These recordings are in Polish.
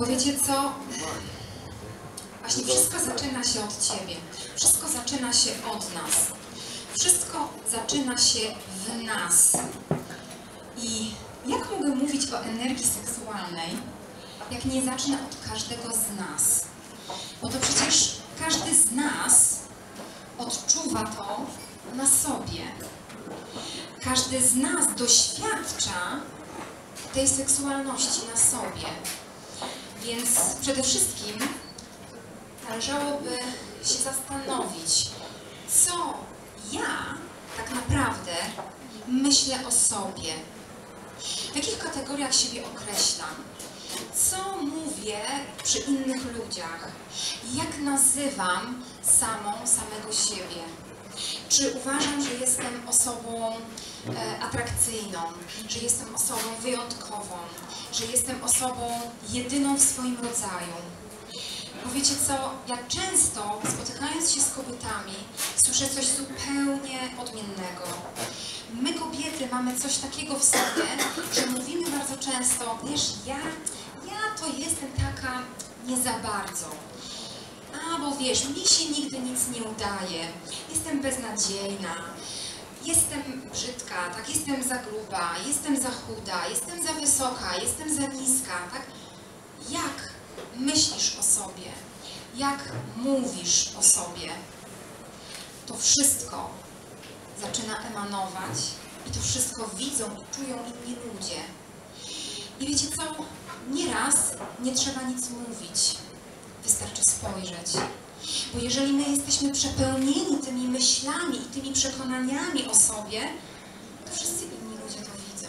Bo wiecie co? Właśnie wszystko zaczyna się od Ciebie. Wszystko zaczyna się od nas. Wszystko zaczyna się w nas. I jak mogę mówić o energii seksualnej, jak nie zacznę od każdego z nas? Bo to przecież każdy z nas odczuwa to na sobie. Każdy z nas doświadcza tej seksualności na sobie. Więc przede wszystkim należałoby się zastanowić, co ja tak naprawdę myślę o sobie. W jakich kategoriach siebie określam? Co mówię przy innych ludziach? Jak nazywam samą, samego siebie? Czy uważam, że jestem osobą e, atrakcyjną, że jestem osobą wyjątkową, że jestem osobą jedyną w swoim rodzaju? Bo wiecie co, ja często spotykając się z kobietami, słyszę coś zupełnie odmiennego. My kobiety mamy coś takiego w sobie, że mówimy bardzo często, wiesz, ja, ja to jestem taka nie za bardzo. A, bo wiesz, mi się nigdy nic nie udaje, jestem beznadziejna, jestem brzydka, tak, jestem za gruba, jestem za chuda, jestem za wysoka, jestem za niska, tak? Jak myślisz o sobie? Jak mówisz o sobie? To wszystko zaczyna emanować i to wszystko widzą i czują inni ludzie. I wiecie co? Nieraz nie trzeba nic mówić. Wystarczy spojrzeć. Bo jeżeli my jesteśmy przepełnieni tymi myślami i tymi przekonaniami o sobie, to wszyscy inni ludzie to widzą.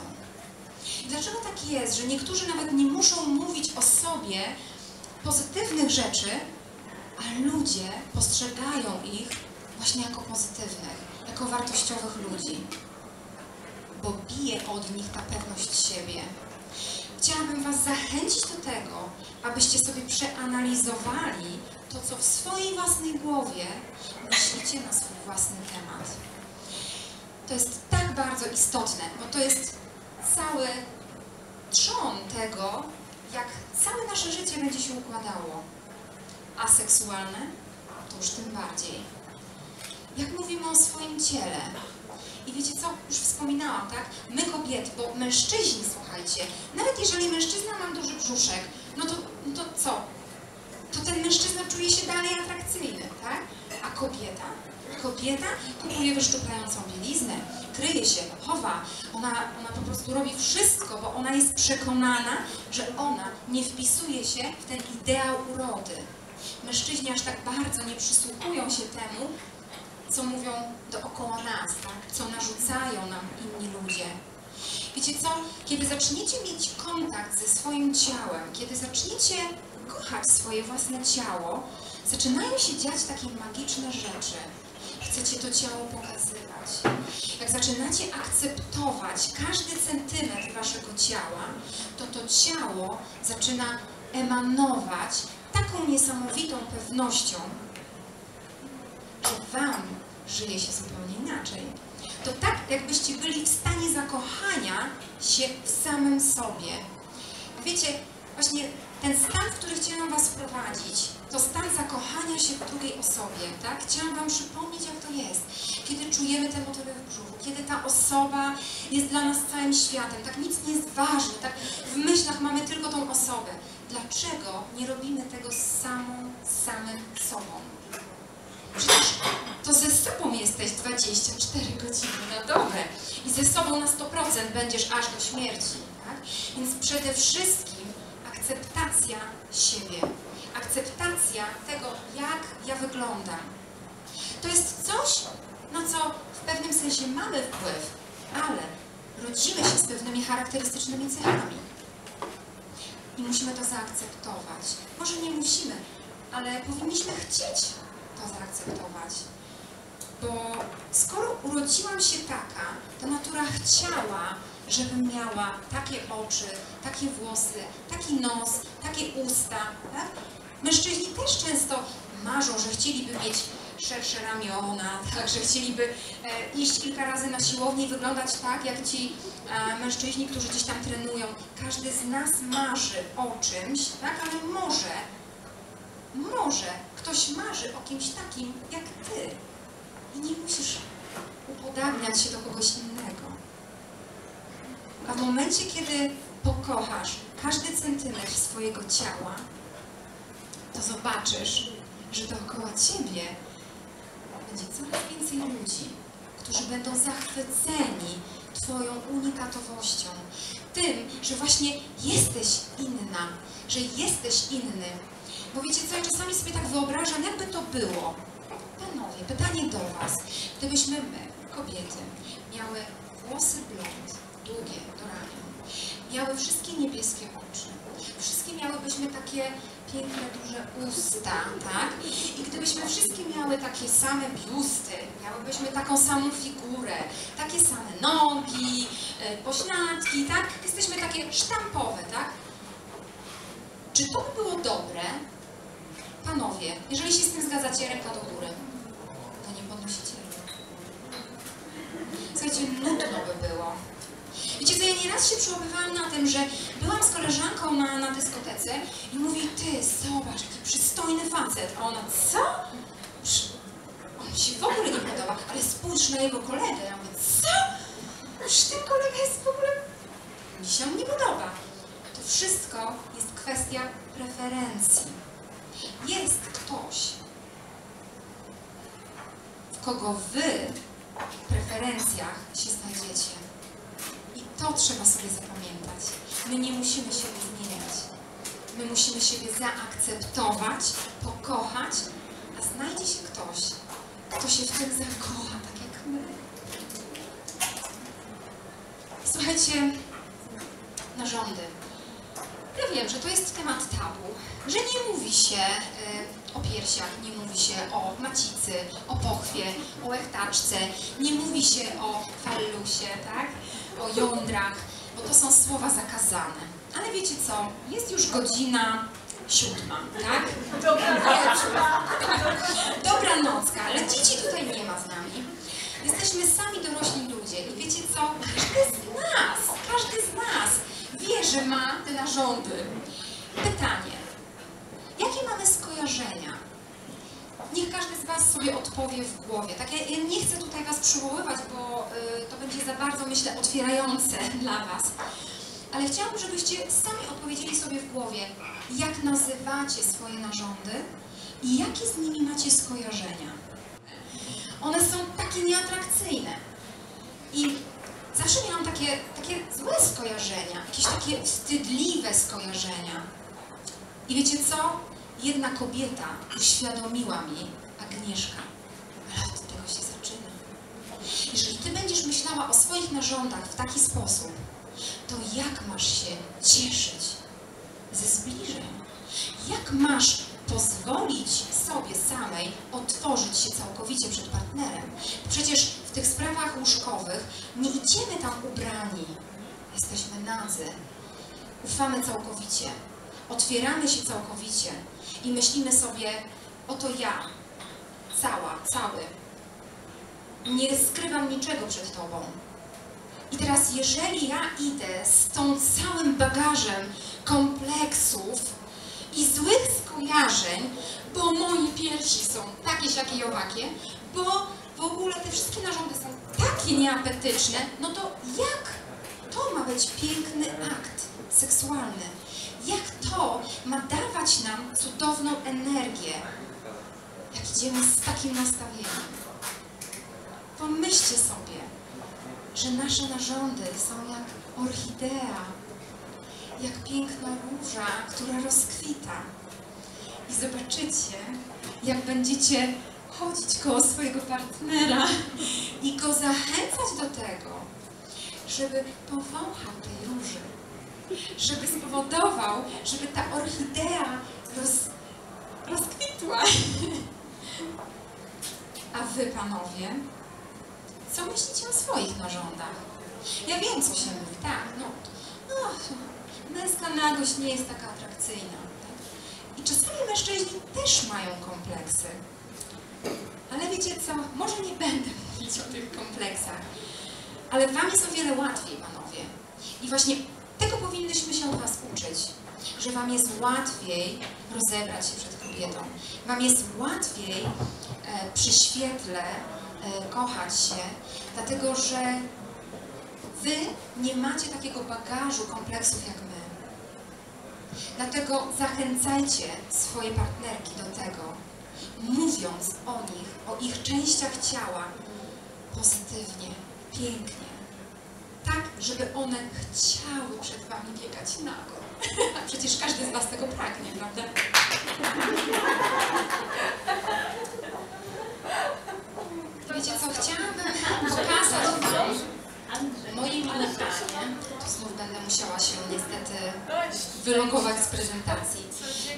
I dlaczego tak jest, że niektórzy nawet nie muszą mówić o sobie pozytywnych rzeczy, a ludzie postrzegają ich właśnie jako pozytywnych, jako wartościowych ludzi? Bo bije od nich ta pewność siebie. Chciałabym Was zachęcić do tego, abyście sobie przeanalizowali to, co w swojej własnej głowie myślicie na swój własny temat. To jest tak bardzo istotne, bo to jest cały trzon tego, jak całe nasze życie będzie się układało. A seksualne? To już tym bardziej. Jak mówimy o swoim ciele? I wiecie co? Już wspominałam, tak? My kobiety, bo mężczyźni, słuchajcie, nawet jeżeli mężczyzna ma duży brzuszek, no to, no to co? To ten mężczyzna czuje się dalej atrakcyjny, tak? A kobieta? Kobieta kupuje wyszczuplającą bieliznę, kryje się, chowa. Ona, ona po prostu robi wszystko, bo ona jest przekonana, że ona nie wpisuje się w ten ideał urody. Mężczyźni aż tak bardzo nie przysłuchują się temu, co mówią dookoła nas, tak? co narzucają nam inni ludzie. Wiecie co? Kiedy zaczniecie mieć kontakt ze swoim ciałem, kiedy zaczniecie kochać swoje własne ciało, zaczynają się dziać takie magiczne rzeczy. Chcecie to ciało pokazywać. Jak zaczynacie akceptować każdy centymetr waszego ciała, to to ciało zaczyna emanować taką niesamowitą pewnością, żyje się zupełnie inaczej. To tak, jakbyście byli w stanie zakochania się w samym sobie. Wiecie, właśnie ten stan, w który chciałam Was wprowadzić, to stan zakochania się w drugiej osobie, tak? Chciałam Wam przypomnieć, jak to jest, kiedy czujemy te motywy w brzuchu, kiedy ta osoba jest dla nas całym światem, tak nic nie jest ważne, tak w myślach mamy tylko tą osobę. Dlaczego nie robimy tego samą, samym sobą? Przecież to ze sobą jesteś 24 godziny na dobę i ze sobą na 100% będziesz aż do śmierci, tak? Więc przede wszystkim akceptacja siebie, akceptacja tego, jak ja wyglądam. To jest coś, na co w pewnym sensie mamy wpływ, ale rodzimy się z pewnymi charakterystycznymi cechami. I musimy to zaakceptować. Może nie musimy, ale powinniśmy chcieć to zaakceptować. Bo skoro urodziłam się taka, to natura chciała, żebym miała takie oczy, takie włosy, taki nos, takie usta. Tak? Mężczyźni też często marzą, że chcieliby mieć szersze ramiona, tak, że chcieliby e, iść kilka razy na siłownię i wyglądać tak, jak ci e, mężczyźni, którzy gdzieś tam trenują. Każdy z nas marzy o czymś, tak, ale może, może ktoś marzy o kimś takim jak ty. I nie musisz upodabniać się do kogoś innego. A w momencie, kiedy pokochasz każdy centymetr swojego ciała, to zobaczysz, że dookoła ciebie będzie coraz więcej ludzi, którzy będą zachwyceni Twoją unikatowością. Tym, że właśnie jesteś inna, że jesteś inny. Bo wiecie co, ja czasami sobie tak wyobrażam, jakby to było. Panowie, pytanie do Was. Gdybyśmy my, kobiety, miały włosy blond, długie do ramion, miały wszystkie niebieskie oczy, wszystkie miałybyśmy takie piękne, duże usta, tak? I gdybyśmy wszystkie miały takie same biusty, miałybyśmy taką samą figurę, takie same nogi, e, pośladki, tak? Jesteśmy takie sztampowe, tak? Czy to by było dobre? Panowie, jeżeli się z tym zgadzacie, ręka do góry. To nie podnosicie ręki. Słuchajcie, nudno by było. Nieraz się przyłapywałam na tym, że byłam z koleżanką na, na dyskotece i mówi, ty, zobacz, jaki przystojny facet. A ona, co? On się w ogóle nie podoba, ale spójrz na jego kolegę. Ja mówię, co? Przecież ten kolega jest w ogóle... Mi się on nie podoba. To wszystko jest kwestia preferencji. Jest ktoś, w kogo wy w preferencjach się znajdziecie. To trzeba sobie zapamiętać. My nie musimy siebie zmieniać. My musimy siebie zaakceptować, pokochać, a znajdzie się ktoś, kto się w tym zakocha, tak jak my. Słuchajcie, narządy. Ja wiem, że to jest temat tabu, że nie mówi się y, o piersiach, nie mówi się o macicy, o pochwie, o łechtaczce, nie mówi się o fallusie, tak? O jądrach, bo to są słowa zakazane. Ale wiecie co? Jest już godzina siódma, tak? Dobra nocka, ale dzieci tutaj nie ma z nami. Jesteśmy sami dorośli ludzie i wiecie co? Każdy z nas, każdy z nas wie, że ma te narządy. Pytanie. Jakie mamy skojarzenia? Niech każdy z Was sobie odpowie w głowie. Tak, ja, ja nie chcę tutaj Was przywoływać, bo y, to będzie za bardzo, myślę, otwierające dla Was. Ale chciałabym, żebyście sami odpowiedzieli sobie w głowie, jak nazywacie swoje narządy i jakie z nimi macie skojarzenia. One są takie nieatrakcyjne. I zawsze miałam takie, takie złe skojarzenia, jakieś takie wstydliwe skojarzenia. I wiecie co? Jedna kobieta uświadomiła mi, Agnieszka, ale od tego się zaczyna. Jeżeli ty będziesz swoich narządach w taki sposób, to jak masz się cieszyć ze zbliżeń? Jak masz pozwolić sobie samej otworzyć się całkowicie przed partnerem? Przecież w tych sprawach łóżkowych nie idziemy tam ubrani. Jesteśmy nadzy. Ufamy całkowicie. Otwieramy się całkowicie i myślimy sobie, oto ja, cała, cały. Nie skrywam niczego przed Tobą. I teraz, jeżeli ja idę z tą całym bagażem kompleksów i złych skojarzeń, bo moje piersi są takie, siakie i owakie, bo w ogóle te wszystkie narządy są takie nieapetyczne, no to jak to ma być piękny akt seksualny? Jak to ma dawać nam cudowną energię, jak idziemy z takim nastawieniem? Pomyślcie sobie, że nasze narządy są jak orchidea, jak piękna róża, która rozkwita. I zobaczycie, jak będziecie chodzić koło swojego partnera i go zachęcać do tego, żeby powąchał tej róży, żeby spowodował, żeby ta orchidea roz, rozkwitła. A wy, panowie, co myślicie o swoich narządach? Ja wiem, co się mówi, tak, no, no męska nagość nie jest taka atrakcyjna. Tak? I czasami mężczyźni też mają kompleksy. Ale wiecie co, może nie będę mówić o tych kompleksach, ale Wam jest o wiele łatwiej, panowie. I właśnie tego powinnyśmy się u Was uczyć, że Wam jest łatwiej rozebrać się przed kobietą. Wam jest łatwiej e, przy świetle kochać się, dlatego że Wy nie macie takiego bagażu kompleksów jak my. Dlatego zachęcajcie swoje partnerki do tego, mówiąc o nich, o ich częściach ciała pozytywnie, pięknie. Tak, żeby one chciały przed Wami biegać nago. Przecież każdy z Was tego pragnie, prawda? z prezentacji.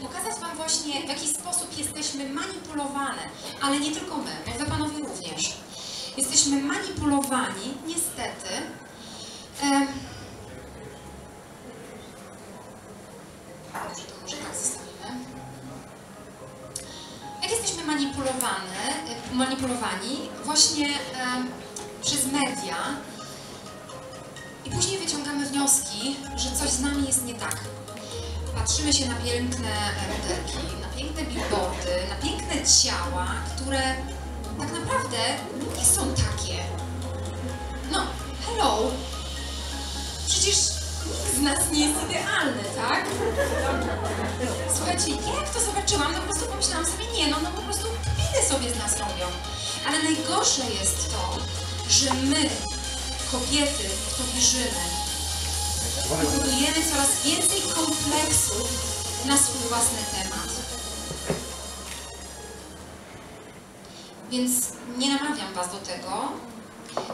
Pokazać Wam właśnie, w jaki sposób jesteśmy manipulowane, ale nie tylko my, Wy Panowie również. Jesteśmy manipulowani, niestety, em, Dobrze, to może tak zostawimy. Jak jesteśmy manipulowane, manipulowani właśnie przez media i później wyciągamy wnioski, że coś z nami jest nie tak. Patrzymy się na piękne modelki, na piękne billboardy, na piękne ciała, które tak naprawdę nie są takie. No, hello! Przecież nikt z nas nie jest idealny, tak? Słuchajcie, ja jak to zobaczyłam, to po prostu pomyślałam sobie, nie no, no po prostu widy sobie z nas robią. Ale najgorsze jest to, że my, kobiety, to wierzymy. Budujemy coraz więcej kompleksów na swój własny temat. Więc nie namawiam Was do tego,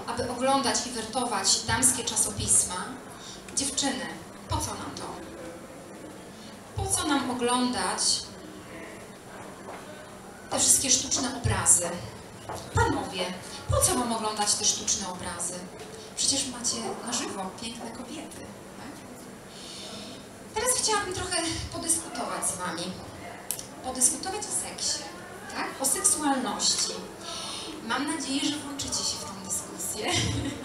aby oglądać i wertować damskie czasopisma. Dziewczyny, po co nam to? Po co nam oglądać te wszystkie sztuczne obrazy? Panowie, po co Wam oglądać te sztuczne obrazy? Przecież macie na żywo piękne kobiety. Chciałabym trochę podyskutować z Wami. Podyskutować o seksie, tak? o seksualności. Mam nadzieję, że włączycie się w tą dyskusję.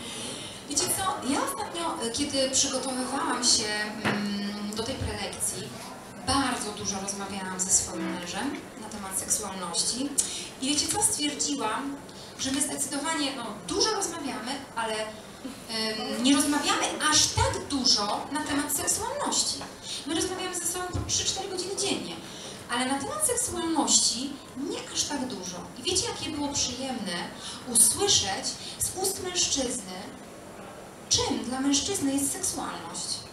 Wiecie co, ja ostatnio, kiedy przygotowywałam się mm, do tej prelekcji, bardzo dużo rozmawiałam ze swoim mężem na temat seksualności. I wiecie co, stwierdziłam, że my zdecydowanie no, dużo rozmawiamy, ale nie rozmawiamy aż tak dużo na temat seksualności. My rozmawiamy ze sobą po 3-4 godziny dziennie, ale na temat seksualności nie aż tak dużo. I wiecie, jakie było przyjemne usłyszeć z ust mężczyzny, czym dla mężczyzny jest seksualność.